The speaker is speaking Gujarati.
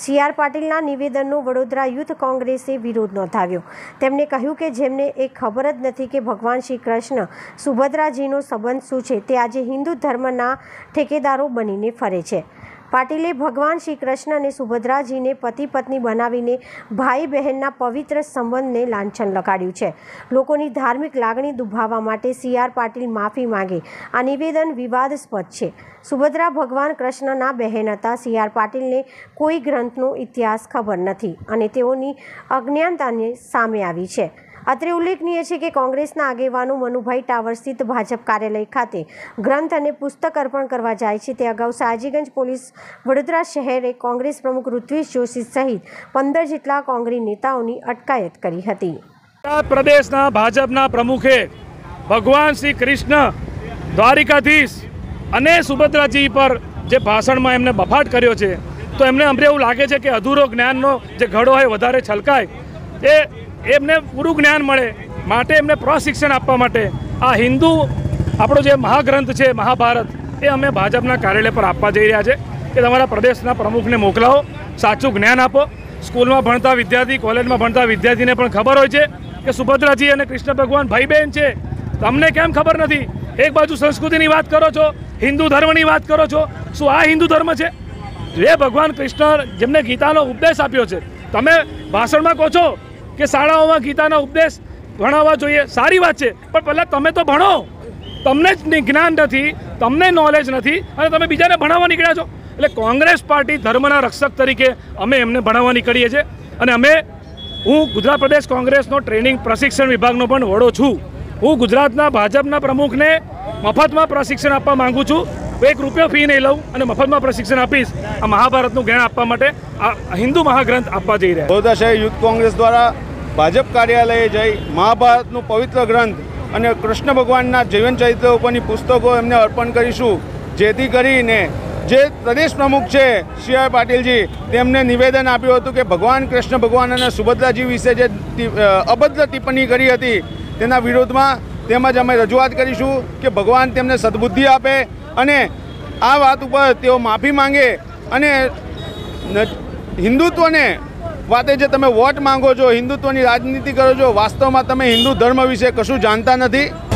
સી આર પાટીલના નિવેદનનો વડોદરા યુથ કોંગ્રેસે વિરોધ નોંધાવ્યો. તેમણે કહ્યું કે જેમને એ ખબર જ નથી કે ભગવાન શ્રી કૃષ્ણ સુભદ્રાજીનો સંબંધ શું છે, તે આજે હિન્દુ ધર્મના ઠેકેદારો બનીને ફરે છે. પાટીલે ભગવાન શ્રી કૃષ્ણ અને સુભદ્રાજીને પતિ પત્ની બનાવીને ભાઈ બહેનના પવિત્ર સંબંધને લાંછન લગાડ્યું છે. લોકોની ધાર્મિક લાગણી દુભાવવા માટે સી આર પાટીલ માફી માંગે. આ નિવેદન વિવાદાસ્પદ છે. સુભદ્રા ભગવાન કૃષ્ણના બહેન હતા. સી આર પાટીલને કોઈ ગ્રંથનો ઇતિહાસ ખબર નથી અને તેઓની અજ્ઞાનતાને સામે આવી છે. અત્રે ઉલ્લેખનીય છે કે કોંગ્રેસના આગેવાનો મનુભાઈ ટાવર સ્થિત ભાજપ કાર્યાલય ખાતે ગ્રંથ અને પુસ્તક અર્પણ કરવા જાય છે. તે અગાઉ સાજીગંજ પોલીસ વડોદરા શહેરે કોંગ્રેસ પ્રમુખ ઋત્વિજ જોશી સહિત પંદર જેટલા કોંગ્રેસ નેતાઓની અટકાયત કરી હતી. પ્રદેશના ભાજપના પ્રમુખે ભગવાન શ્રી કૃષ્ણ, દ્વારિકાધીશ અને સુભદ્રાજી પર જે ભાષણમાં એમને બફાટ કર્યો છે, તો એમને અમને એવું લાગે છે કે અધૂરો જ્ઞાનનો જે ઘડો હોય વધારે છલકાય. એ એમને પૂરું જ્ઞાન મળે, માટે એમને પ્રશિક્ષણ આપવા માટે. આ હિન્દુ આપણો જે મહાગ્રંથ છે, મહાભારત, એ અમે ભાજપના કાર્યાલય પર આપવા જઈ રહ્યા છે. કે તમારા પ્રદેશના પ્રમુખને મોકલાવો, સાચું જ્ઞાન આપો. સ્કૂલમાં ભણતા વિદ્યાર્થી, કોલેજમાં ભણતા વિદ્યાર્થીને પણ ખબર હોય છે કે સુભદ્રાજી અને કૃષ્ણ ભગવાન ભાઈ બહેન છે. તમને કેમ ખબર નથી? એક બાજુ સંસ્કૃતિની વાત કરો છો, હિન્દુ ધર્મની વાત કરો છો. શું આ હિન્દુ ધર્મ છે? જે ભગવાન કૃષ્ણ જેમને ગીતાનો ઉપદેશ આપ્યો છે. તમે ભાષણમાં કહો છો કે શાળાઓમાં ગીતાનો ઉપદેશ ભણાવવા જોઈએ. સારી વાત છે, પણ પહેલાં તમે તો ભણો. તમને જ જ્ઞાન નથી, તમને નોલેજ નથી, અને તમે બીજાને ભણાવવા નીકળ્યા છો. એટલે કોંગ્રેસ પાર્ટી ધર્મના રક્ષક તરીકે અમે એમને ભણાવવા નીકળીએ છીએ. અને અમે, હું ગુજરાત પ્રદેશ કોંગ્રેસનો ટ્રેનિંગ પ્રશિક્ષણ વિભાગનો પણ વડો છું. હું ગુજરાતના ભાજપના પ્રમુખને મફતમાં પ્રશિક્ષણ આપવા માંગુ છું. એક રૂપિયો ફી નહીં લઉં અને મફતમાં પ્રશિક્ષણ આપીશ. આ મહાભારતનું જ્ઞાન આપવા માટે આ હિન્દુ મહાગ્રંથ આપવા જઈ રહ્યા બહુદાશાહી યુથ કોંગ્રેસ દ્વારા ભાજપ કાર્યાલયે જઈ મહાભારતનું પવિત્ર ગ્રંથ અને કૃષ્ણ ભગવાનના જીવન ચરિત્ર ઉપરની પુસ્તકો એમને અર્પણ કરીશું. જેથી કરીને જે પ્રદેશ પ્રમુખ છે, સી આર પાટીલજી, તેમને નિવેદન આપ્યું હતું કે ભગવાન કૃષ્ણ ભગવાન અને સુભદ્રાજી વિશે જે અભદ્ર ટિપ્પણી કરી હતી, તેના વિરોધમાં તેમજ અમે રજૂઆત કરીશું કે ભગવાન તેમને સદબુદ્ધિ આપે અને આ વાત ઉપર તેઓ માફી માંગે અને હિન્દુત્વને વાતે જે તમે વોટ માંગો છો, હિન્દુત્વની રાજનીતિ કરો છો, વાસ્તવમાં તમે હિન્દુ ધર્મ વિશે કશું જાણતા નથી.